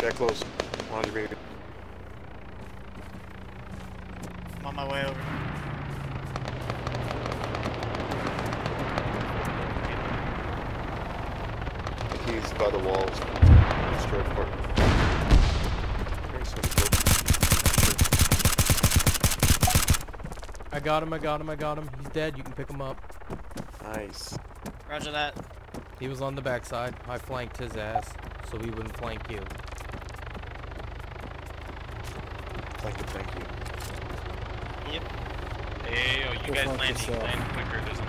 Get close. 100 meters. I'm on my way over. He's by the walls. Straight for I got him, I got him, I got him. He's dead, you can pick him up. Nice. Roger that. He was on the backside. I flanked his ass, so he wouldn't flank you. Thank you, thank you. Yep. Hey, yo, you Go guys landing, land quicker. There's